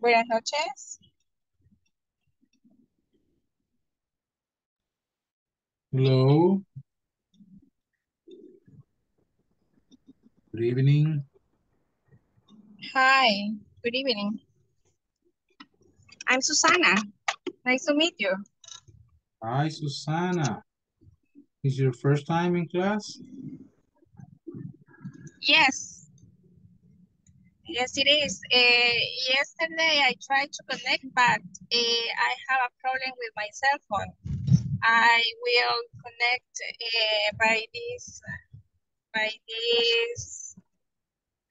Buenas noches. Hello. Good evening. Hi, good evening. I'm Susana. Nice to meet you. Hi, Susana. Is your first time in class? Yes. Yes, it is. Uh, yesterday I tried to connect, but uh, I have a problem with my cell phone. I will connect uh, by this, by this,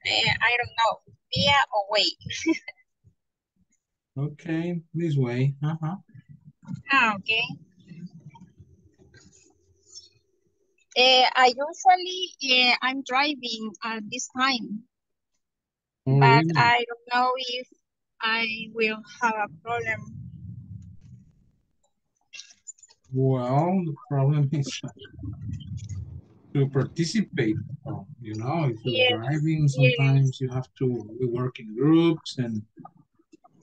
uh, I don't know, via or way. Okay, this way. Uh-huh. Ah, okay. Uh, I usually, uh, I'm driving at this time, Oh, but? I don't know if I will have a problem. Well, the problem is to participate. You know, if you're Yes, driving, yes, sometimes you have to we work in groups and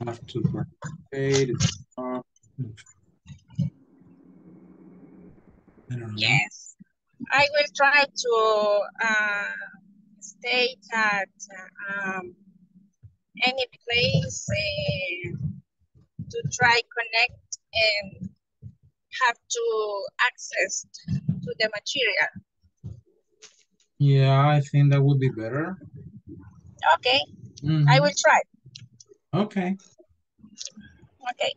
have to participate. and. I don't know. yes. I will try to uh, stay at um, any place uh, to try connect and have to access to the material. Yeah, I think that would be better. Okay, I Mhm. will try. Okay, Okay,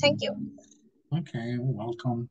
thank you. okay, welcome.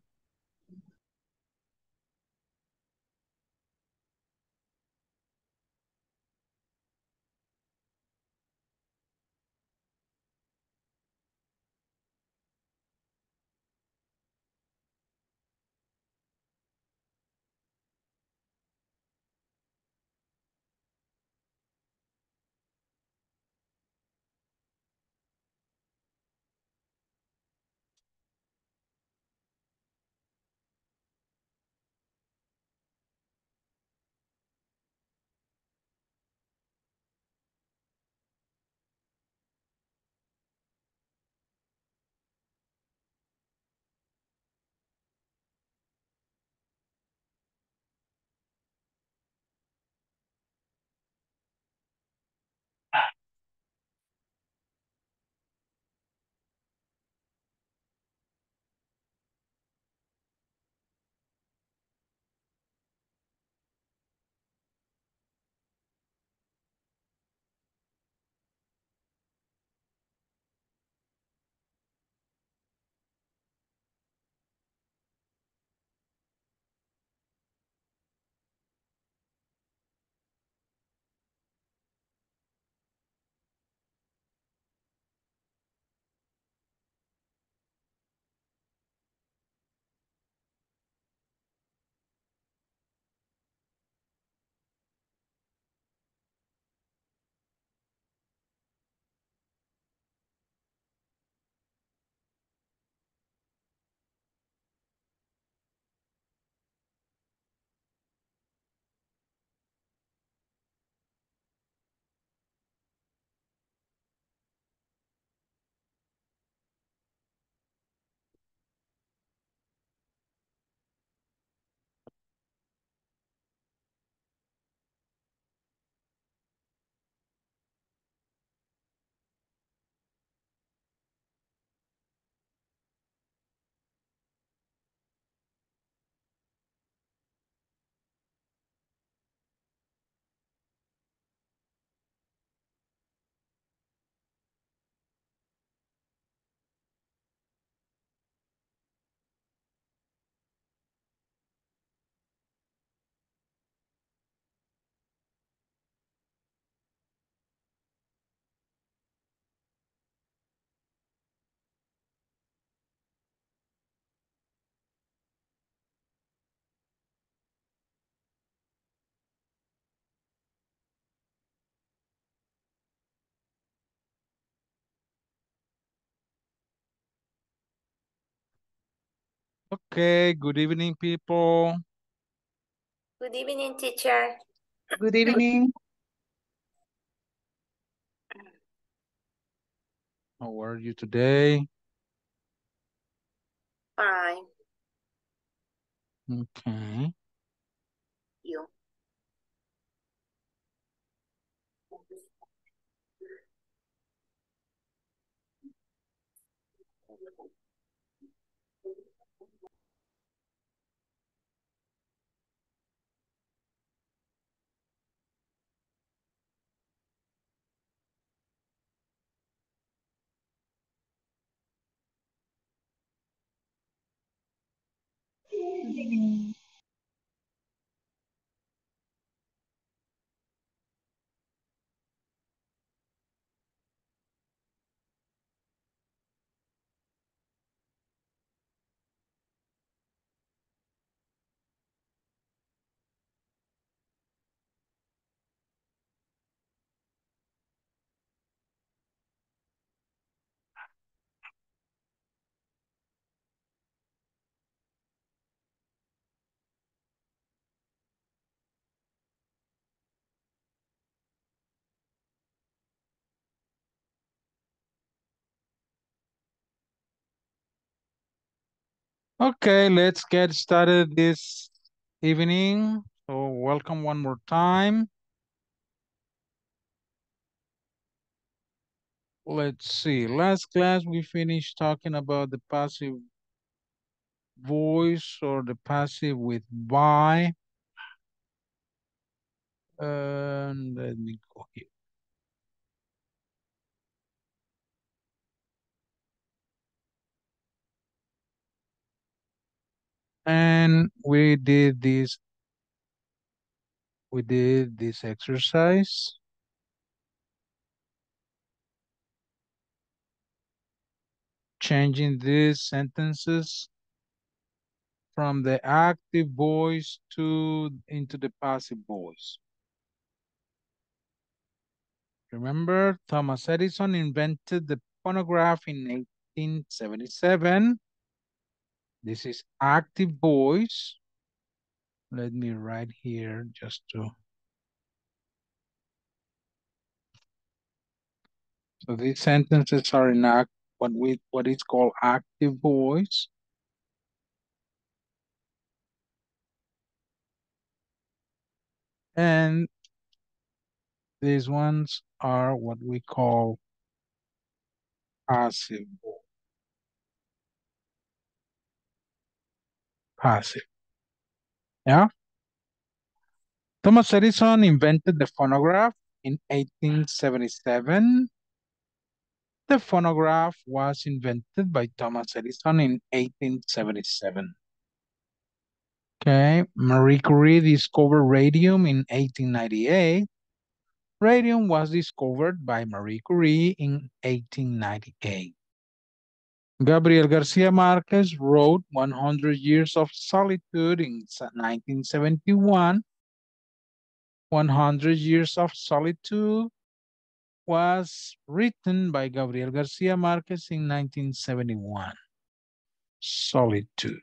Okay, good evening, people. Good evening, teacher. Good evening. How are you today? Fine. Okay. 嗯 Okay, let's get started this evening. So welcome one more time. Let's see, last class we finished talking about the passive voice or the passive with by. And let me go here. And we did this, we did this exercise. Changing these sentences from the active voice to into the passive voice. Remember, Thomas Edison invented the phonograph in 1877. This is active voice. Let me write here just to. So these sentences are in act, what we what is called active voice. And these ones are what we call passive voice. Passive. Yeah. Thomas Edison invented the phonograph in 1877. The phonograph was invented by Thomas Edison in 1877. Okay, Marie Curie discovered radium in 1898. Radium was discovered by Marie Curie in 1898. Gabriel Garcia Marquez wrote 100 Years of Solitude in 1971. 100 Years of Solitude was written by Gabriel Garcia Marquez in 1971. Solitude.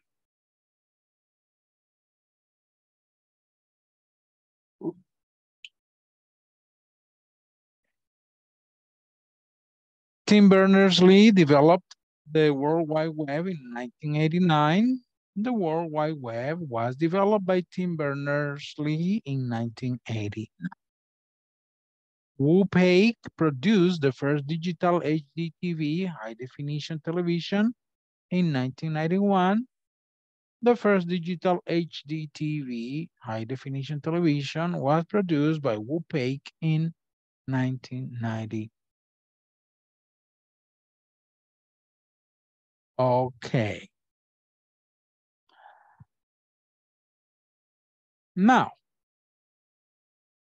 Tim Berners-Lee developed the World Wide Web in 1989. The World Wide Web was developed by Tim Berners-Lee in 1980. Wu produced the first digital HD TV, high definition television, in 1991. The first digital HD TV, high definition television, was produced by Wu in 1990. Okay. Now,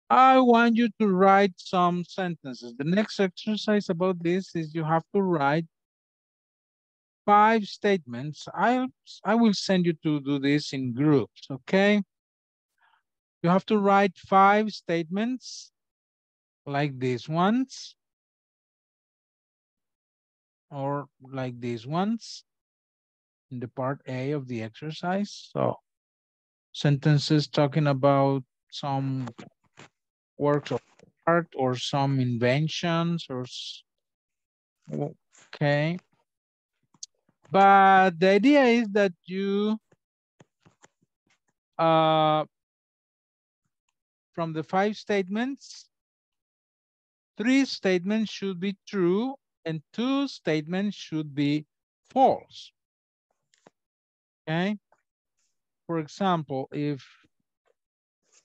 I want you to write some sentences. The next exercise about this is you have to write five statements. I'll, I will send you to do this in groups, okay? You have to write five statements like these ones or like these ones in the part A of the exercise. So sentences talking about some works of art or some inventions or Okay. But the idea is that you, uh, from the five statements, three statements should be true and two statements should be false. Okay. For example, if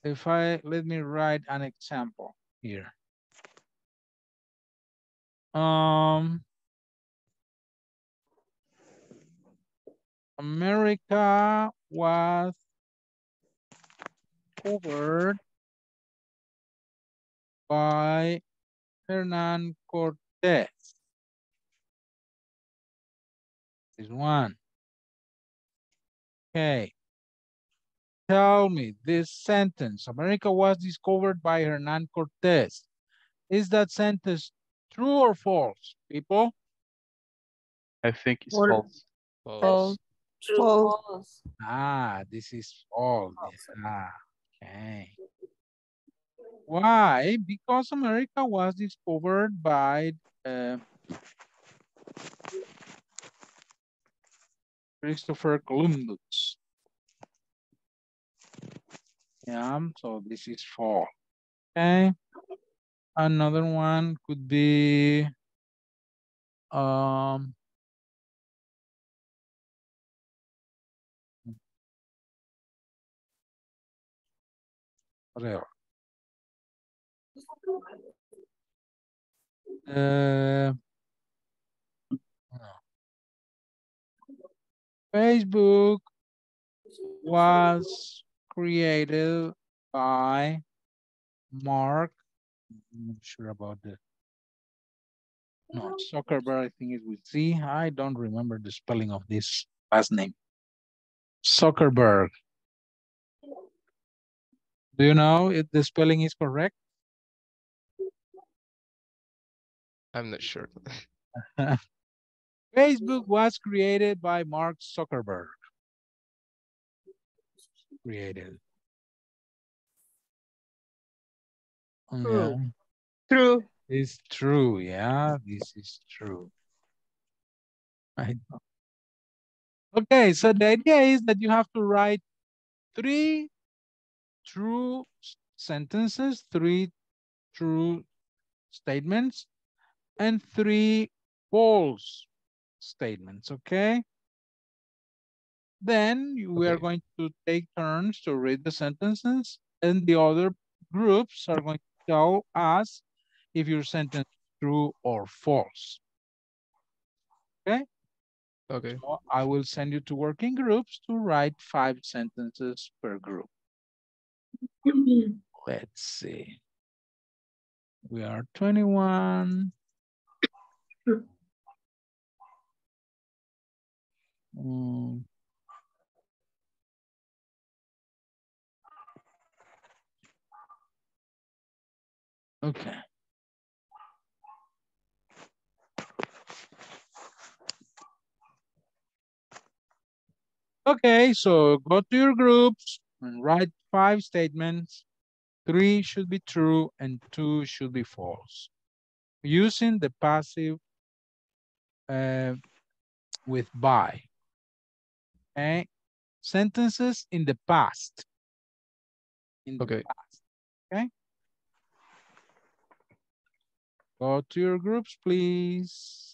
if I let me write an example here. Um America was covered by Hernan Cortez. Is one. Okay. Tell me this sentence. America was discovered by Hernan Cortez. Is that sentence true or false, people? I think it's False. false. False. True. False. Ah, this is false. Ah, okay. Why? Because America was discovered by uh, Christopher Columbus. Yeah, so this is false. Okay. Another one could be um whatever. Uh, Facebook was created by Mark. I'm not sure about the. No, Zuckerberg, I think it with Z. I don't remember the spelling of this last name. Zuckerberg. Do you know if the spelling is correct? I'm not sure. Facebook was created by Mark Zuckerberg. Created. Oh, yeah, True. True. it's true. Yeah, this is true. I know. Okay, so the idea is that you have to write three true sentences, three true statements, and three false statements, okay? Then we are going to take turns to read the sentences and the other groups are going to tell us if your sentence is true or false. Okay. So I will send you to working groups to write five sentences per group. Let's see. We are 21. Mm. Okay. Okay, so go to your groups and write five statements. Three should be true and two should be false. Using the passive uh, with by. Okay, sentences in the past. In the Okay. past. Okay. Go to your groups, please.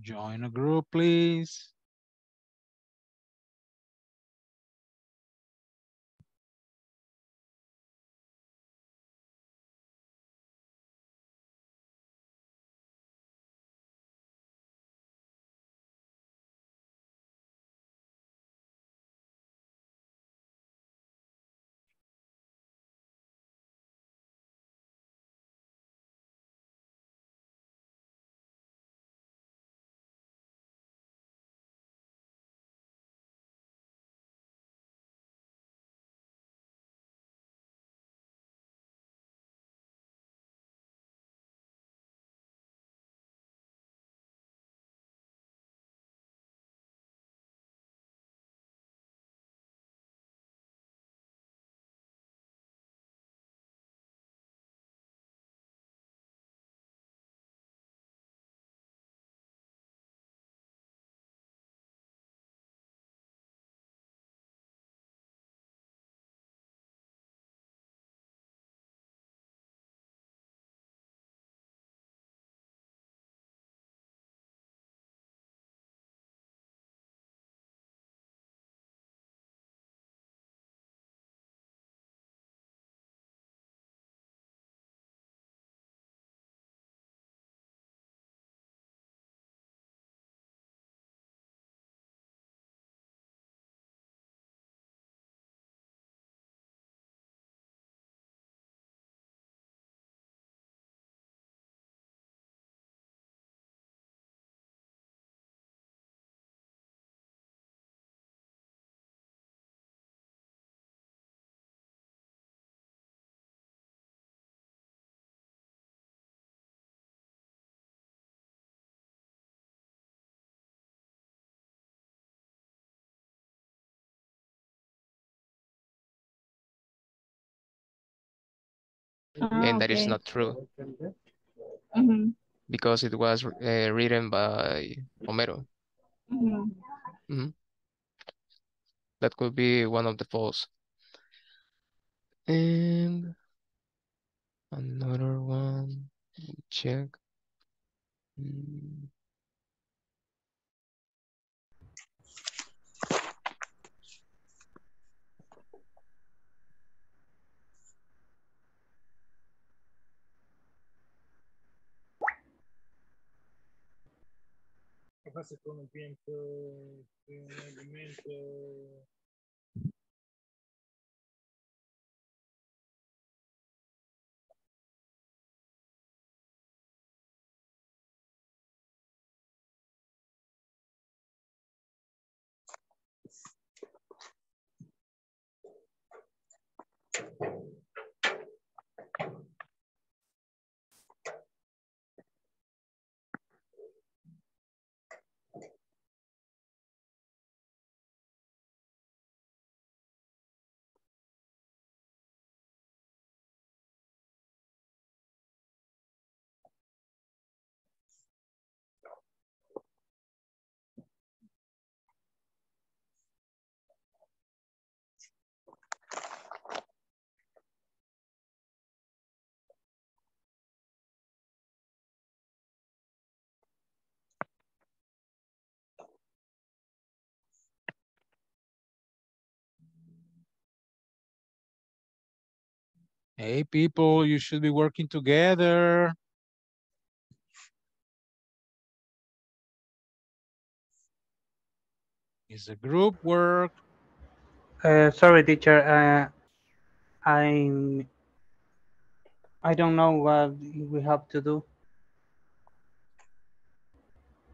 Join a group, please. And that is okay. not true Mhm, because it was uh, written by Homero. mhm. That could be one of the false. And another one, check. che passa con un cliente, un elemento Hey, people, you should be working together. It's a group work. Uh, sorry, teacher. Uh, I'm. I don't know what we have to do.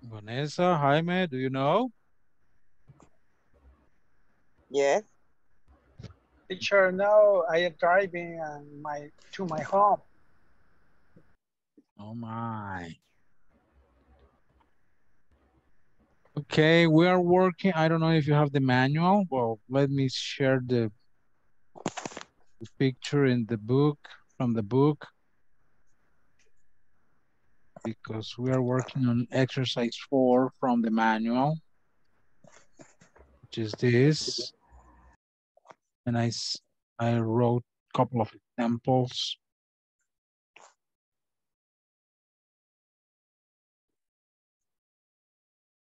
Vanessa, Jaime, do you know? Yes. Teacher, now I am driving and my to my home. Oh my. Okay, we are working. I don't know if you have the manual. Well, let me share the, the picture in the book, from the book. Because we are working on exercise four from the manual. Which is this. And I, I wrote a couple of examples.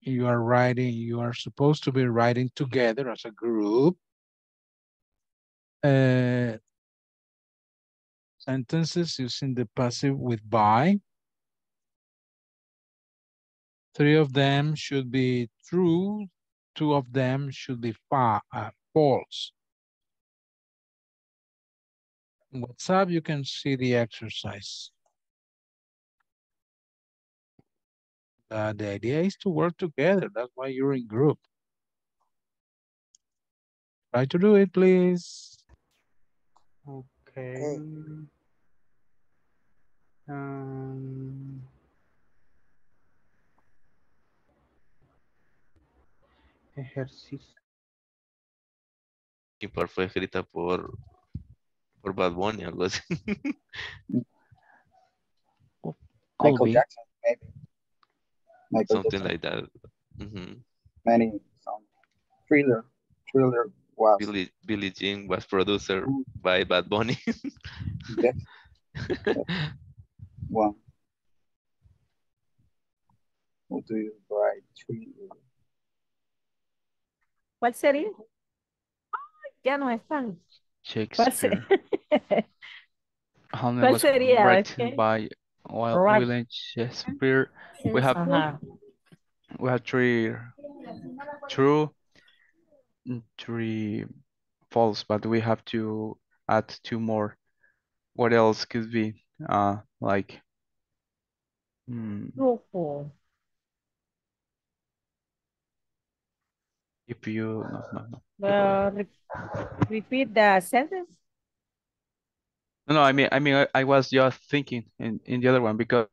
you are writing, you are supposed to be writing together as a group. Uh, sentences using the passive with by. Three of them should be true, two of them should be fa uh, false. WhatsApp, you can see the exercise. Uh, the idea is to work together. That's why you're in group. Try to do it, please. Okay. Um, ejercicio. Y por fue escrita por por Bad Bunny, algo así. Could Michael be. Jackson, maybe. Michael Something Jackson. like that. Ujú. Many songs. Thriller. Thriller was. Billy, Billie Jean was producer mm. by Bad Bunny. Yes. One. Who do you write thriller? ¿Cuál sería? Ay, ya no están. ¿Cuál Shakespeare. Hamlet ¿Cuál was sería? written Ok. by Wil- Right. William Shakespeare. We have Ajá. we have three true, three false, but we have to add two more. What else could be? Uh, like, hmm, if you no no no Uh, re- repeat the sentence. no no. I mean I mean I, I was just thinking in in the other one because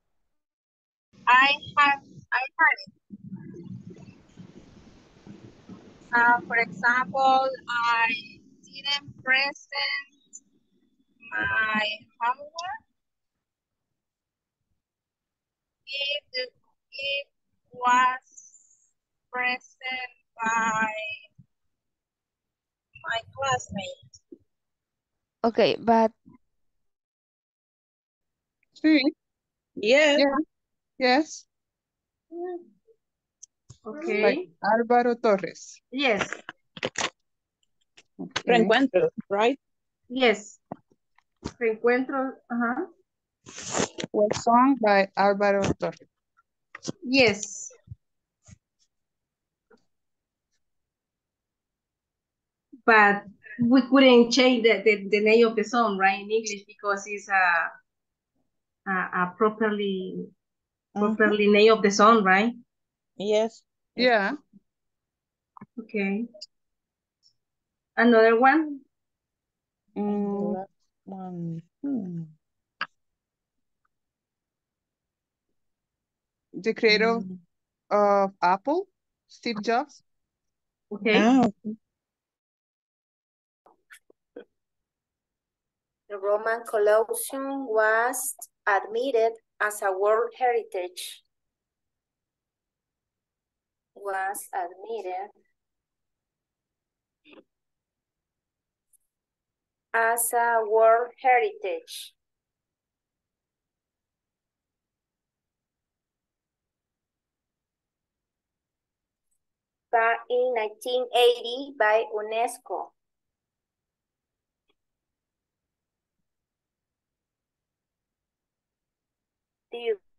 I have, I have it. Uh, for example, I didn't present my homework. It, it was present by my classmate. Okay, but Sí, Yes. yeah, yes. Okay. By Álvaro Torres. Yes. Okay. Reencuentro, right? Yes. Reencuentro, ajá. Was sung by Álvaro Torres. Yes. But we couldn't change the, the, the name of the song, right, in English because it's a, a, a properly, properly name of the song, right? Yes. Yeah. Okay. Another one? Mm, One. Hmm. the creator of Apple, Steve Jobs. Okay. The Roman Colosseum was admitted as a World Heritage. Was admitted as a World Heritage. In 1980 by UNESCO. Do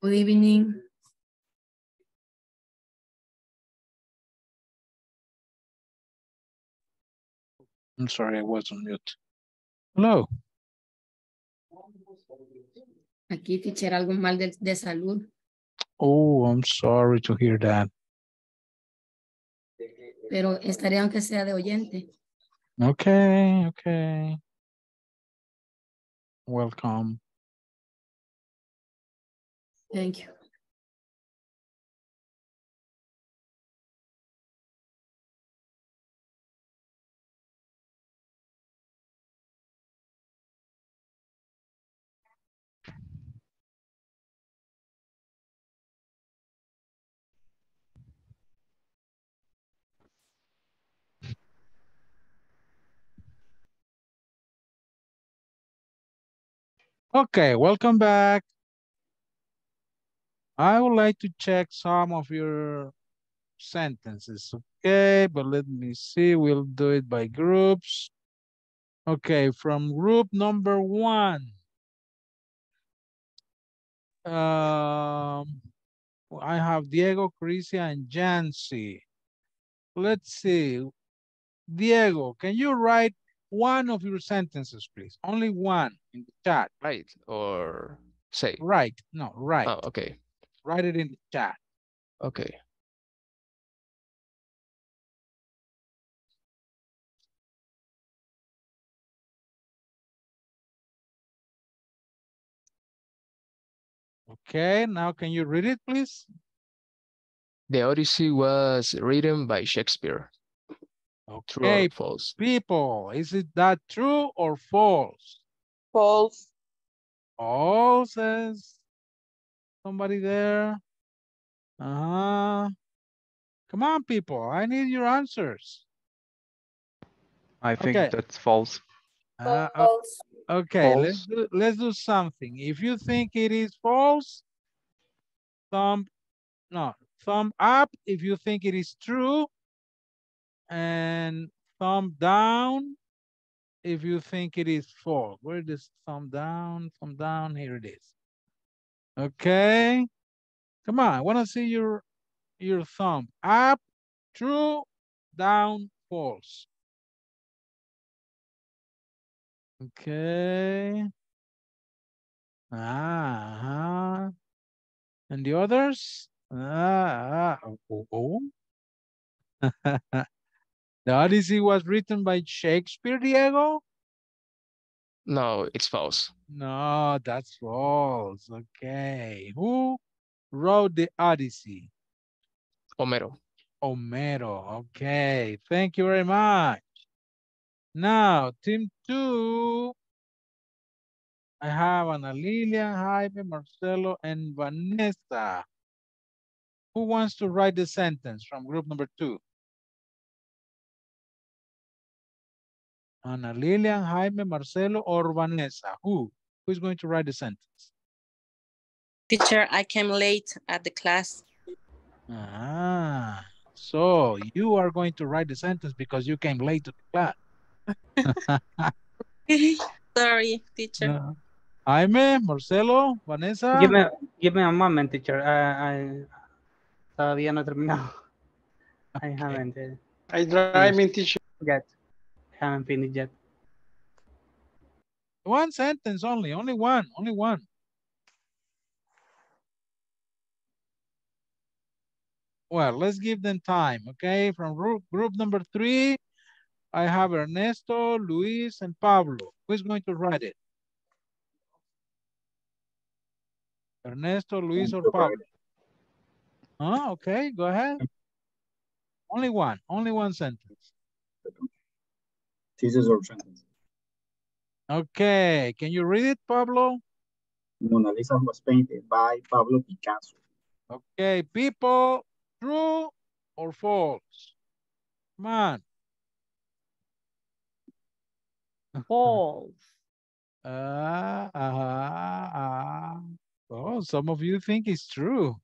Good evening. I'm sorry, I was on mute. Hello. Aquí, teacher, algo mal de, de salud. Oh, I'm sorry to hear that. Pero estaré aunque sea de oyente. Okay, okay. Welcome. Thank you. Okay, welcome back. I would like to check some of your sentences, okay? But let me see, we'll do it by groups. Okay, from group number one. Um, I have Diego, Crisia, and Jancy. Let's see. Diego, can you write one of your sentences, please? Only one in the chat. Right, or say. Right, no, right. Oh, okay, Write it in the chat. okay. Okay, now can you read it, please? The Odyssey was written by Shakespeare. True Okay, or false? people, is it that true or false? False. False says somebody there. Uh-huh. Come on, people, I need your answers. I think Okay. that's false. Uh, False. okay, let's do, let's do something. If you think it is false, thumb, no, thumb up if you think it is true, and thumb down if you think it is false. Where is this? thumb down? Thumb down, here it is. Okay, come on, I wanna see your, your thumb. Up, true, down, false. Okay. Ah, uh-huh. And the others? Ah, ah, oh, oh. The Odyssey was written by Shakespeare, Diego? No, it's false. No, that's false. Okay. Who wrote the Odyssey? Homero. Homero. Okay. Thank you very much. Now, team two. I have Ana Lilia, Jaime, Marcelo, and Vanessa. Who wants to write the sentence from group number two? Ana Lilia, Jaime, Marcelo, or Vanessa? Who? Who is going to write the sentence? Teacher, I came late at the class. Ah, so you are going to write the sentence because you came late to the class. Sorry, teacher. No. Jaime, Marcelo, Vanessa. Give me, give me a moment, teacher. I, I todavía no he terminado. I haven't uh, I driving teacher. yet. Haven't finished yet. One sentence only, only one, only one. Well, let's give them time, okay? From group, group number three, I have Ernesto, Luis, and Pablo. Who's going to write it? Ernesto, Luis, or Pablo? Huh? Okay, go ahead. Only one, only one sentence. Thesis or sentence. Okay, can you read it, Pablo? Mona Lisa was painted by Pablo Picasso. Okay, people, true or false? Come on. False. Ah, ah, ah. Oh, some of you think it's true.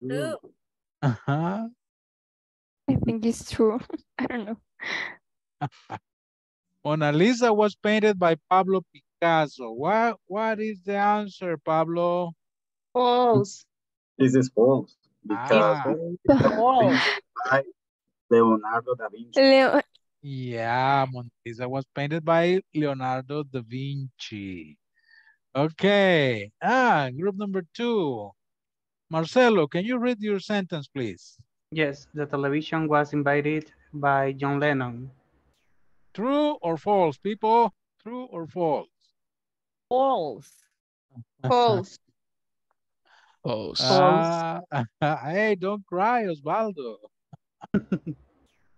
True. Uh-huh. I think it's true. I don't know. Mona Lisa was painted by Pablo Picasso. What, what is the answer, Pablo? False. This is false because Ah. False. by Leonardo da Vinci. Leo, Yeah, Mona Lisa was painted by Leonardo da Vinci. Okay. Ah, group number two. Marcelo, can you read your sentence, please? Yes, the television was invited by John Lennon. True or false, people? True or false? False. False. False. Ah, hey, don't cry, Osvaldo.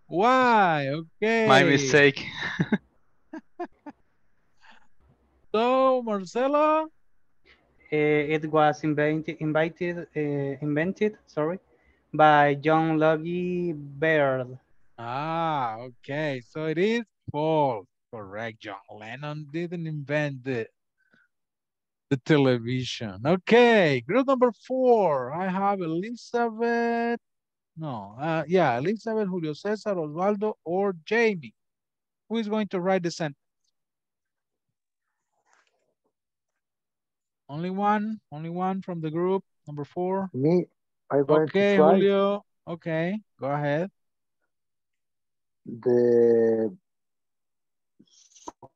Why? Okay. My mistake. So, Marcelo? Uh, it was invented, invited, uh, invented, sorry, by John Logie Baird. Ah, okay. So it is false. Correct. John Lennon didn't invent the, the television. Okay. Group number four. I have Elizabeth. No. Uh, yeah, Elizabeth, Julio Cesar, Osvaldo, or Jamie. Who is going to write the sentence? Only one? Only one from the group? Number four? Me, I want Okay, to try Julio. Okay, go ahead. the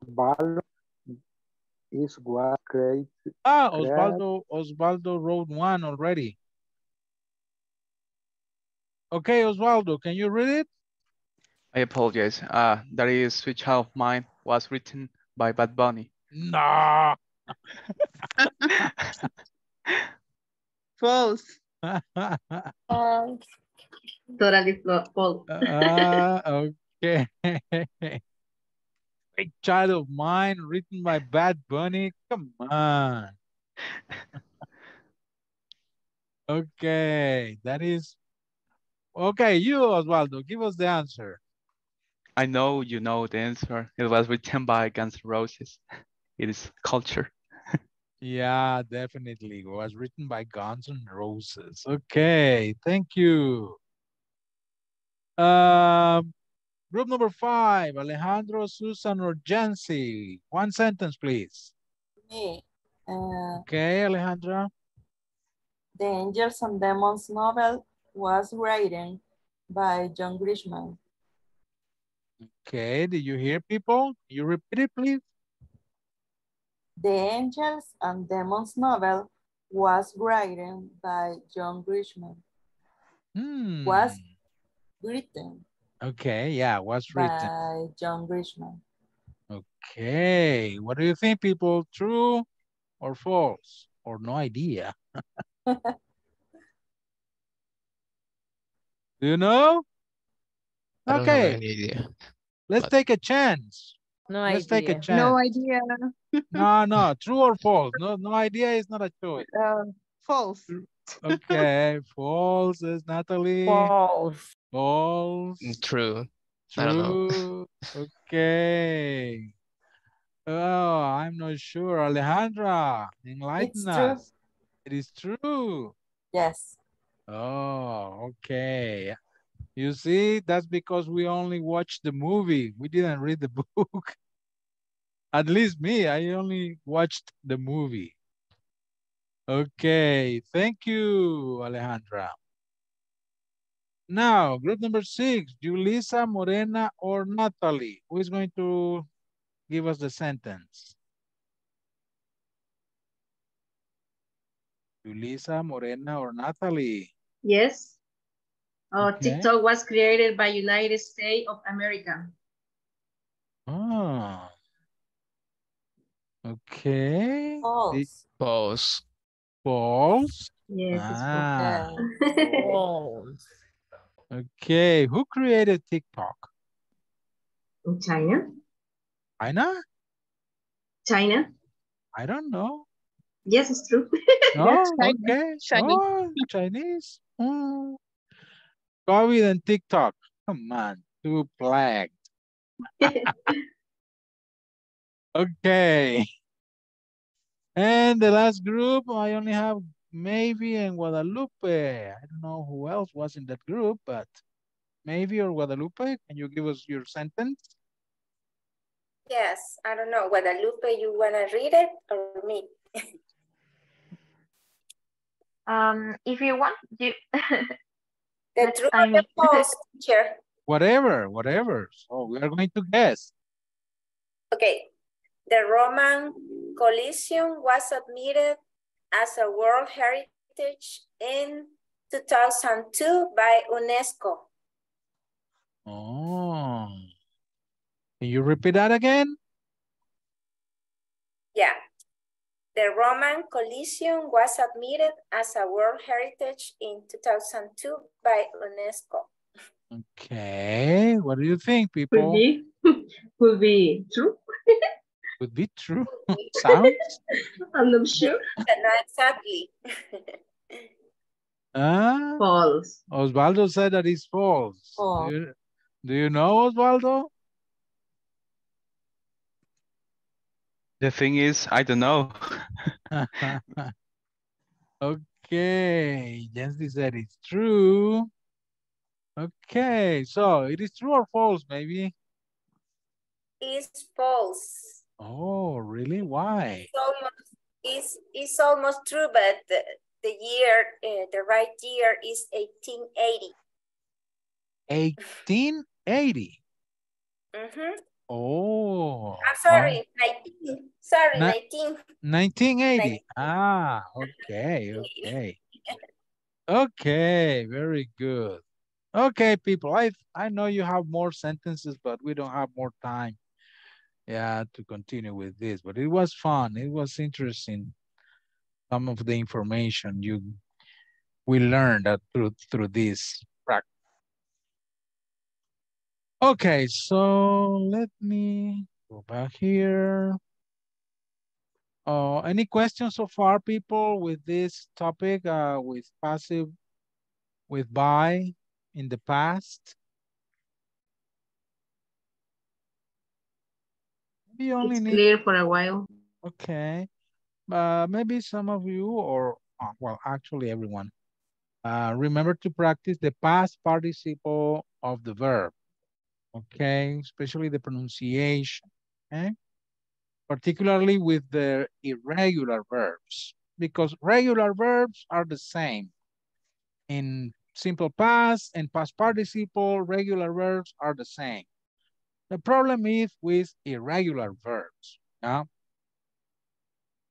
ball is what create Ah, create- Osvaldo, Osvaldo wrote one already. Okay, Osvaldo, can you read it? I apologize. Uh, that is Sweet Child of Mine was written by Bad Bunny. No. False. false. Totally false. Ah, okay. Child of mine written by Bad Bunny. Come on. okay, that is okay. You, Osvaldo, give us the answer. I know you know the answer. It was written by Guns N' Roses. It is culture. Yeah, definitely. It was written by Guns N' Roses. Okay, thank you. Um, group number five, Alejandro, Susan, or Jancy. One sentence, please. Me. Uh, Okay, Alejandra. the Angels and Demons novel was written by John Grisham. Okay, did you hear people? You repeat it, please. The Angels and Demons novel was written by John Grisham. Hmm. Was written Okay, yeah, was written. by John Grisham. Okay, what do you think, people? True or false? Or no idea? Do you know? I don't have Okay, any idea. let's but- take a chance. no Let's idea. take a chance. No idea. No, no, true or false? No, no idea is not a choice. Uh, false. Okay, false is Natalie. False. False. True. I don't know. True. Okay. Oh, I'm not sure. Alejandra, enlighten It's true. us. It is true. Yes. Oh, okay. You see, that's because we only watched the movie. We didn't read the book. At least me, I only watched the movie. Okay, thank you, Alejandra. Now, group number six, Julissa, Morena, or Natalie. Who is going to give us the sentence? Julissa, Morena, or Natalie? Yes. Oh, Okay. TikTok was created by United States of America. Oh. Okay. The- False. False. False. Yes, Ah, it's False. Okay. Who created TikTok? China. China? China. I don't know. Yes, it's true. Oh, no, China. okay. Chinese. Oh, Chinese. Oh. COVID and TikTok. Come on, two plagued. Okay. And the last group, I only have Maybe and Guadalupe. I don't know who else was in that group, but Maybe or Guadalupe, can you give us your sentence? Yes, I don't know. Guadalupe, you want to read it or me? Um, if you want, you. The Next true or the false, teacher? Whatever, whatever. So we are going to guess. Okay. The Roman Coliseum was admitted as a World Heritage in 2002 by UNESCO. Oh. Can you repeat that again? Yeah. The Roman Coliseum was admitted as a World Heritage in 2002 by UNESCO. Okay. What do you think, Could people? be, could be true. Could be true. Sounds? I'm not sure. But not exactly. Ah, False. Osvaldo said that it's false. False. Do you, do you know Osvaldo? The thing is, I don't know. okay, Jency said it's true. Okay, so it is true or false, maybe? It's false. Oh, really? Why? It's almost, it's, it's almost true, but the, the year, uh, the right year is 1880. 1880. Mhm. Oh. I'm sorry, 19. Sorry, Ni- 19. 1980. Ah, okay, okay. Okay, very good. Okay, people, I I know you have more sentences, but we don't have more time. Yeah, to continue with this, but it was fun. It was interesting. Some of the information you we learned that through through this practice. Okay, so let me go back here. Uh, any questions so far, people, with this topic, uh, with passive, with by in the past? Only It's need, clear for a while. okay. Uh, maybe some of you or, uh, well, actually everyone, uh, remember to practice the past participle of the verb, okay? Especially the pronunciation, okay? particularly with the irregular verbs, because regular verbs are the same. In simple past and past participle, regular verbs are the same. The problem is with irregular verbs. Yeah?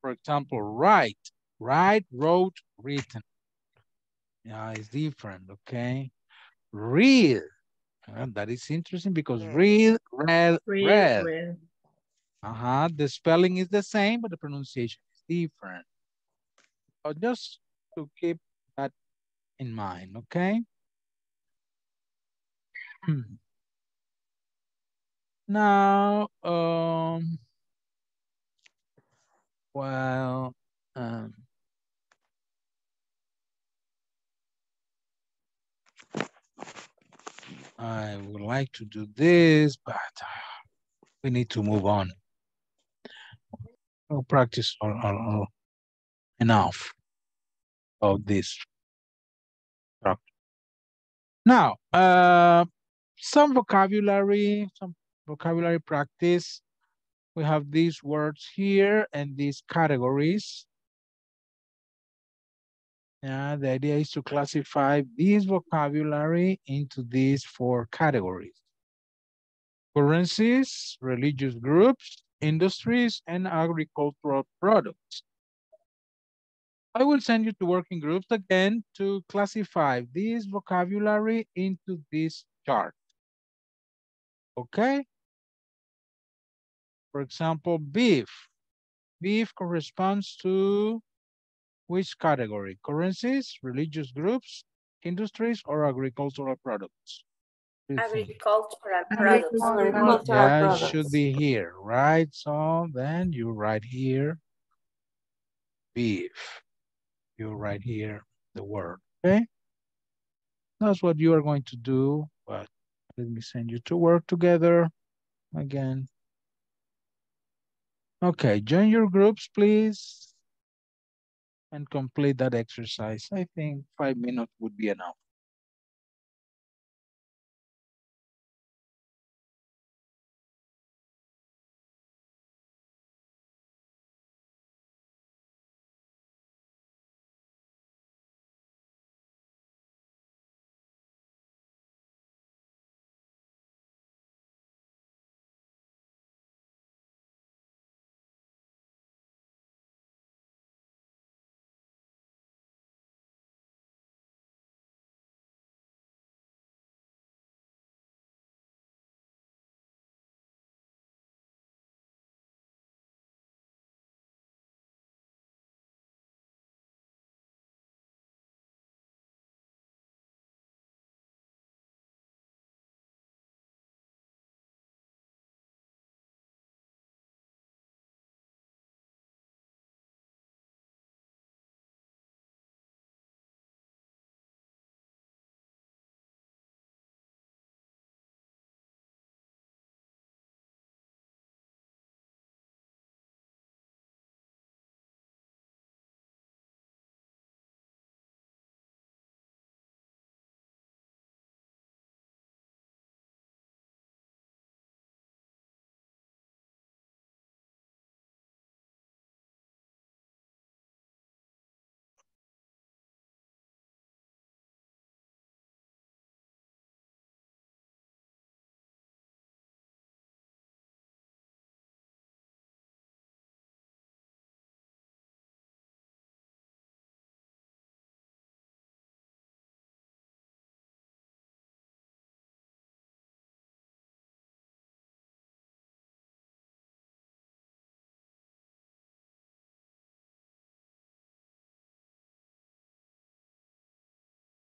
For example, write, write, wrote, written. Yeah, it's different, okay? Read, uh, that is interesting because read, read, Read, read. read. Uh-huh. The spelling is the same, but the pronunciation is different. So just to keep that in mind, okay? now, um, well, um, I would like to do this, but uh, we need to move on. We'll practice or, or, or enough of this. Now, uh, some vocabulary, some vocabulary practice. We have these words here and these categories. Yeah, the idea is to classify this vocabulary into these four categories. Currencies, religious groups, industries, and agricultural products. I will send you to working groups again to classify this vocabulary into this chart. Okay? For example, beef. Beef corresponds to which category? Currencies, religious groups, industries, or agricultural products? What do you think? Agricultural products. Agricultural Yeah, products. should be here, right? So then you write here beef. You write here the word, okay? That's what you are going to do, but let me send you to work together again. Okay, join your groups, please. And complete that exercise. I think five minutes would be enough.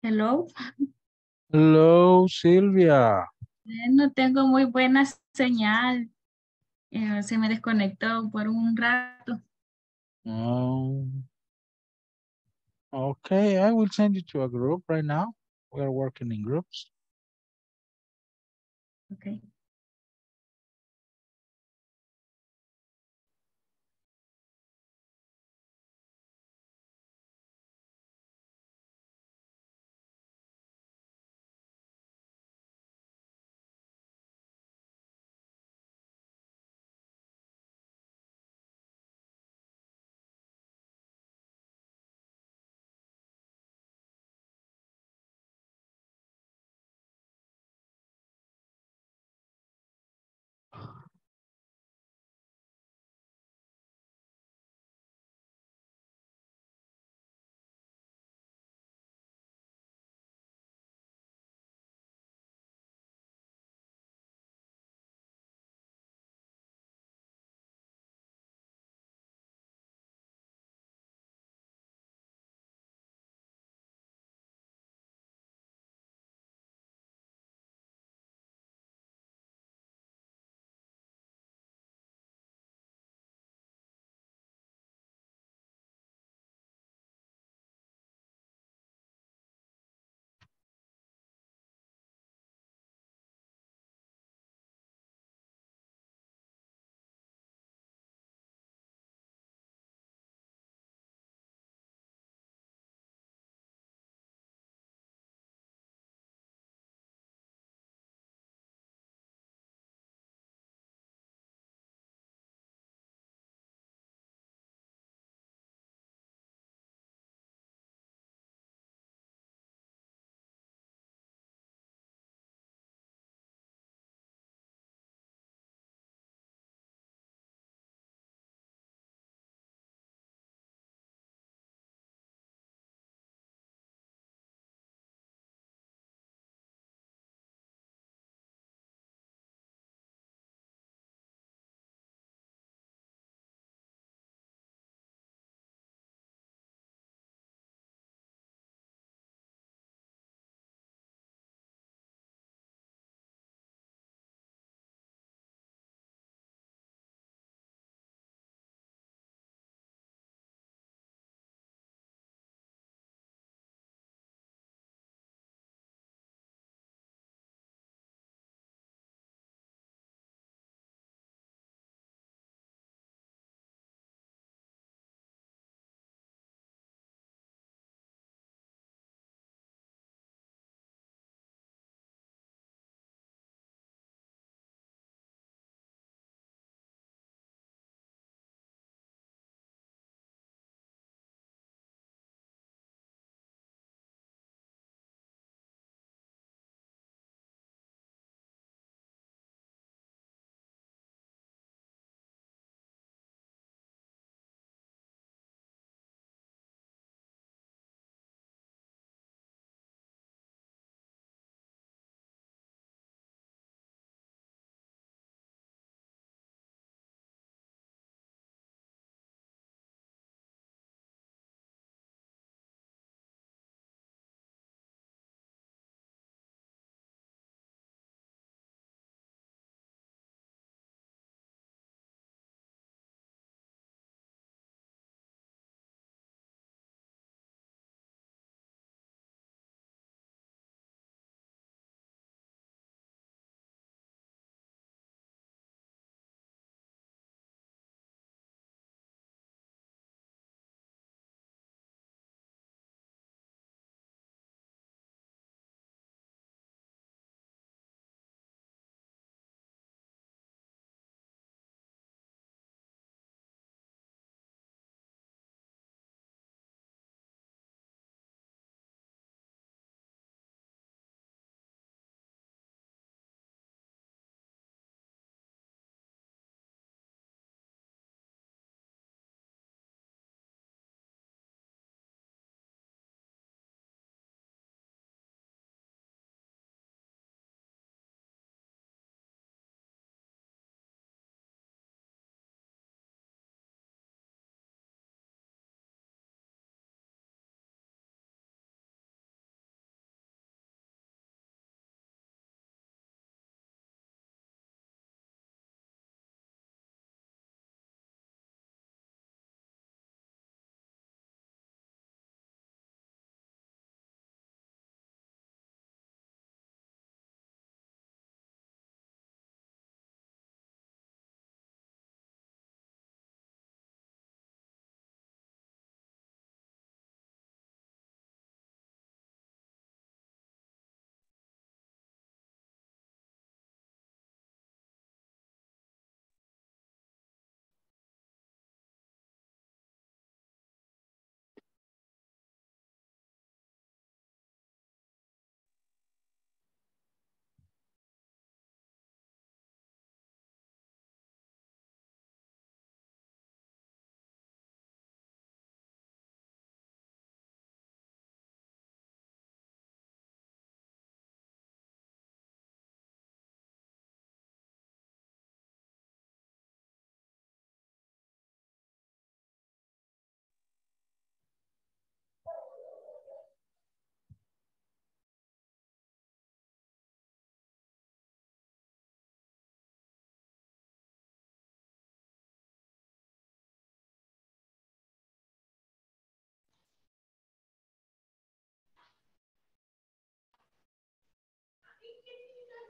Hello. Hello, Silvia. No tengo muy buena señal. Eh, se me desconectó por un rato. Oh. Okay, I will send you to a group right now. We are working in groups. Okay.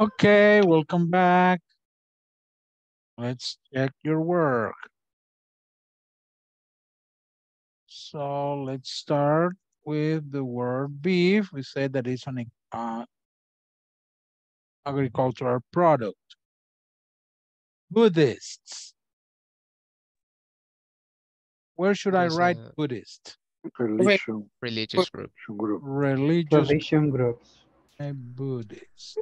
Okay, welcome back. Let's check your work. So let's start with the word beef. We said that it's an uh, agricultural product. Buddhists. Where should I write a- Buddhist? Religion. Religious group. Group. Religious Religion groups. a Buddhist.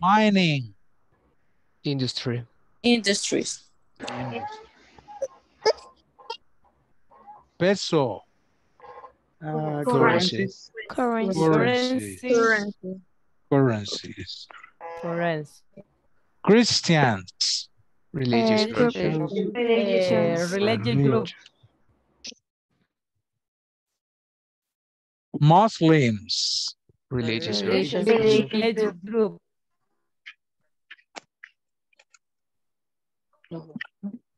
Mining. Industry. Industries. Peso. Uh, Currency. currencies. Currency. Currency. Currencies. Currency. Christians. Religious Eh, group. group. Eh, religion group. Muslims. Religious group. Religious group. Religious group.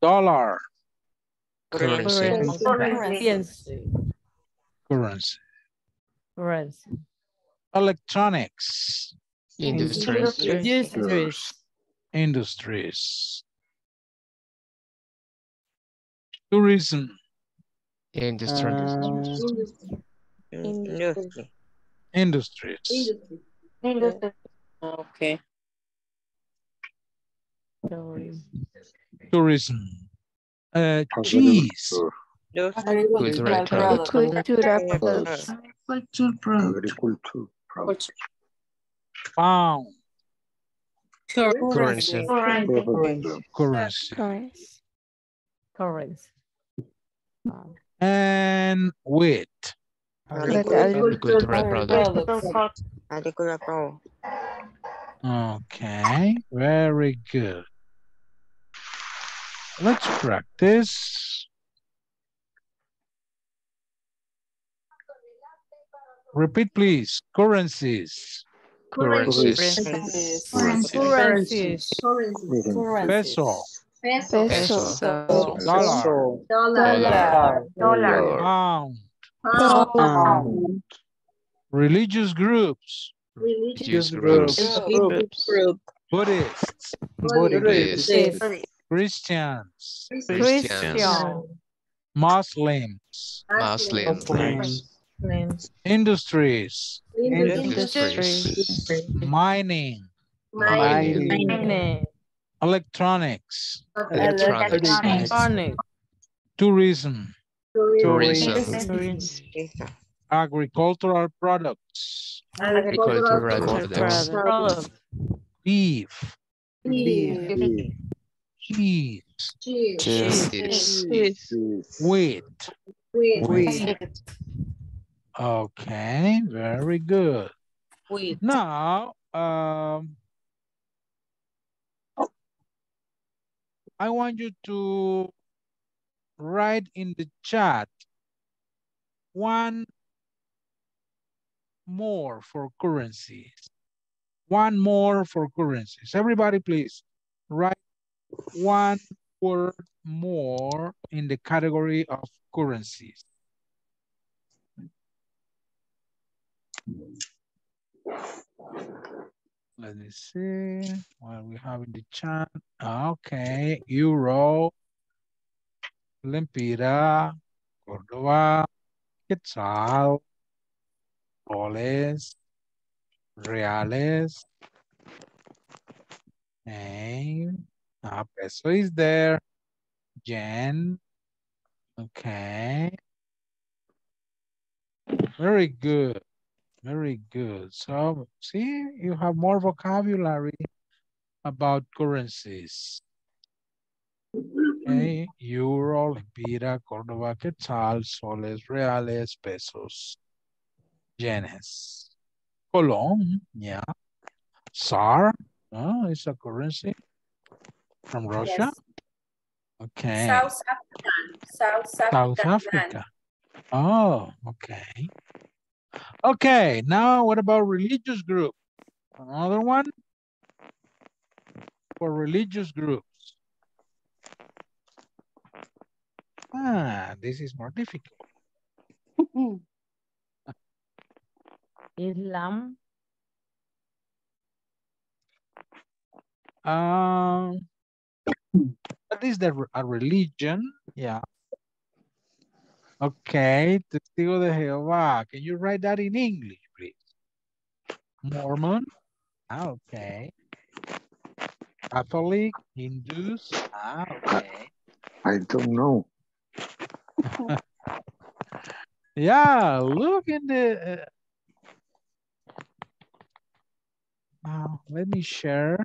Dollar. Currency. Currency. Currency. Currency. Electronics. Industries. Industries. Industries. Tourism. Industry. Uh, Industry. Industries. Okay. Tourism. Uh, cheese. Cultural product. Cultural products. Cultural product. Agriculture. Product. Pound. Currency. Currency. Currency. Currency. Currency. And wheat. Agricultural product. Agricultural product. Okay, very good. Let's practice. Repeat, please. Currencies. Currencies. Currencies. Peso. Peso. Peso. Dollar. Dollar. Dollar. Pound. Um, Religious groups. Religious groups. Buddhists. Buddhists. Christians. Christian. Muslims. Muslims. Industries. Industries. Mining. Mining. Electronics. Electronics. Electronic. Tourism. Tourism. Agricultural products. Agricultural products. Product. Beef. beef. Cheese. Cheese. Wheat. Wheat. Okay, very good. Wheat. Now, um, I want you to write in the chat one more for currencies. One more for currencies. Everybody, please write one word more in the category of currencies. Let me see what we have in the chat. Okay, euro, lempira, Córdoba, quetzal, soles, reales. Okay, now ah, peso is there. Yen. Okay. Very good. Very good. So, see, you have more vocabulary about currencies. Okay, euro, lempira, Córdoba, quetzal, soles, reales, pesos, yenes. Colón, yeah. SAR, oh, it's a currency from Russia. Okay. South Africa. South South Africa. Africa. Oh, okay. Okay, now what about religious group? Another one for religious groups. Ah, this is more difficult. Islam. Um, what is the a religion? Yeah. Okay, testigo de Jehová. Can you write that in English, please? Mormon. Ah, okay. Catholic, Hindus. Ah, okay. I don't know. Yeah, look in the. Uh, uh, let me share.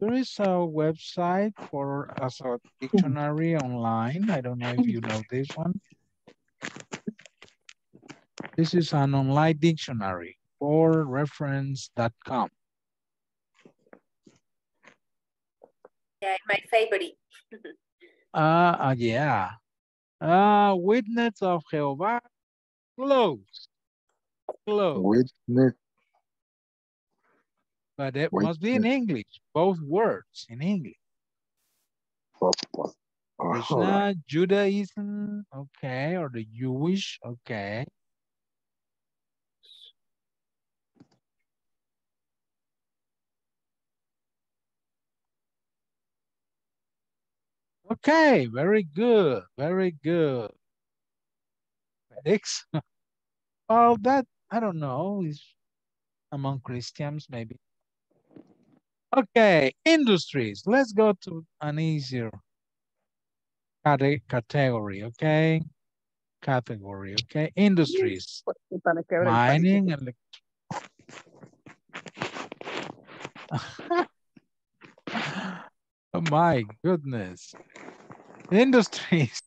There is a website for as a dictionary online. I don't know if you know this one. This is an online dictionary wordreference.com. Yeah, my favorite. Uh, uh yeah. Uh, witness of Jehovah, close. Close. Witness. But it must be in English, both words in English. Krishna, Judaism, okay, or the Jewish, okay. Okay, very good, very good. Felix? well, that, I don't know, is among Christians maybe. Okay, industries. Let's go to an easier category, okay? Category, okay? Industries. Mining, elect oh my goodness. Industries.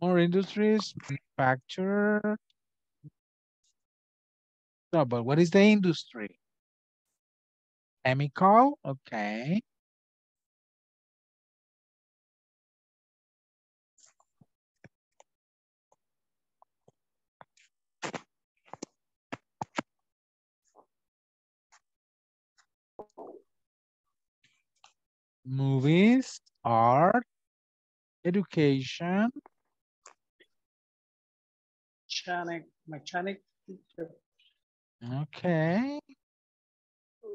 More industries, manufacture. No, but what is the industry? Chemical, okay. Movies, art, education. Mechanic, mechanic. Okay.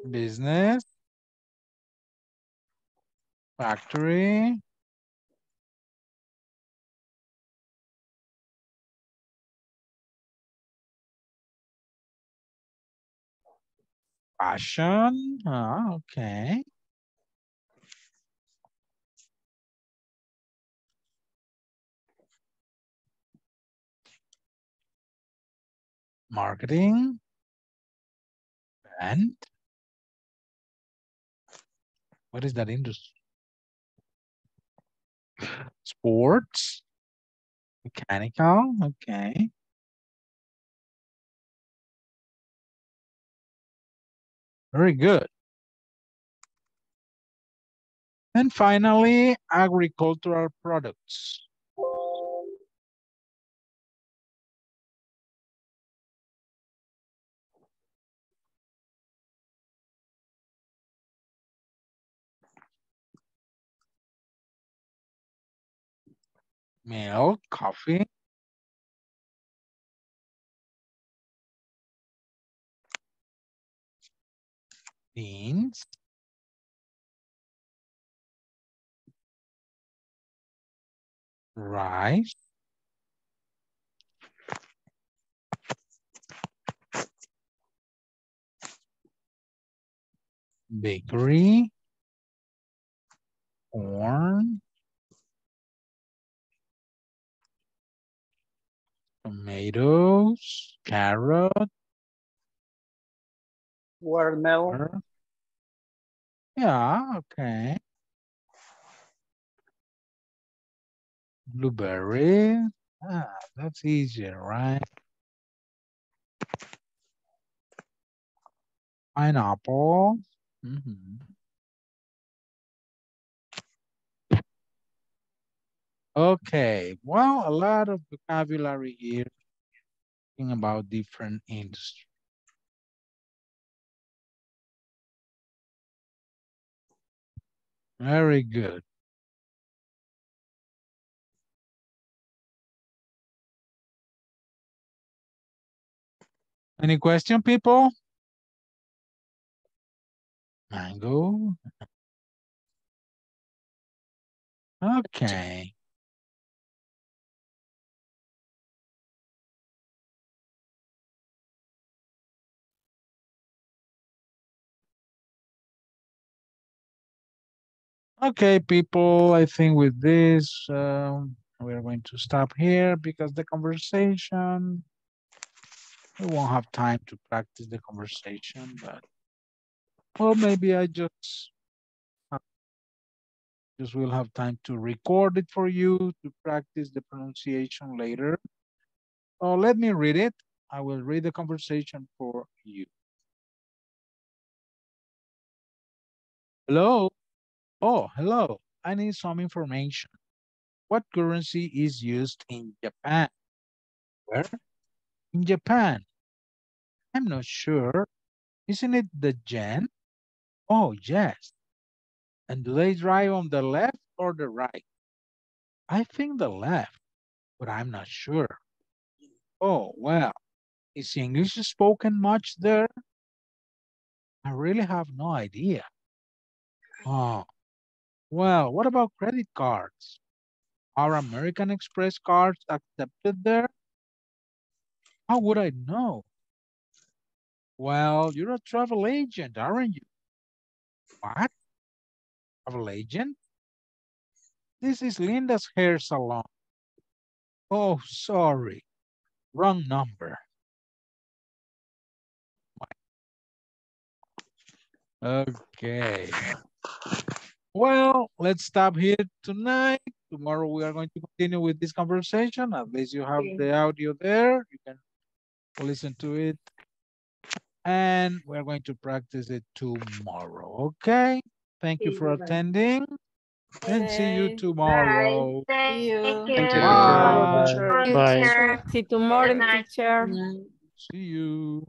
Business. Factory. Fashion. Ah, okay. Marketing. And what is that industry? Sports. Mechanical. Okay. Very good. And finally, agricultural products. Milk, coffee. Beans. Rice. Bakery. Corn. Tomatoes, carrot. Watermelon. Yeah, okay. Blueberry. Ah, that's easier, right? Pineapple. Mm -hmm. Okay, well, a lot of vocabulary here talking about different industries. Very good. Any question, people? Mango. Okay. Okay, people, I think with this, um, we're going to stop here because the conversation, we won't have time to practice the conversation, but, or maybe I just, uh, just will have time to record it for you to practice the pronunciation later. Oh, let me read it. I will read the conversation for you. Hello. Oh, hello. I need some information. What currency is used in Japan? Where? In Japan. I'm not sure. Isn't it the yen? Oh, yes. And do they drive on the left or the right? I think the left, but I'm not sure. Oh, well, is English spoken much there? I really have no idea. Oh, well, what about credit cards? Are American Express cards accepted there? How would I know? Well, you're a travel agent, aren't you? What? Travel agent? This is Linda's hair salon. Oh, sorry. Wrong number. Okay. Well, let's stop here tonight. Tomorrow we are going to continue with this conversation. At least you have the audio there. You can listen to it. And we're going to practice it tomorrow. Okay. Thank you for attending. And see you tomorrow. See you. Thank you. Thank you. Bye. Bye. Teacher. See you tomorrow, teacher. See you.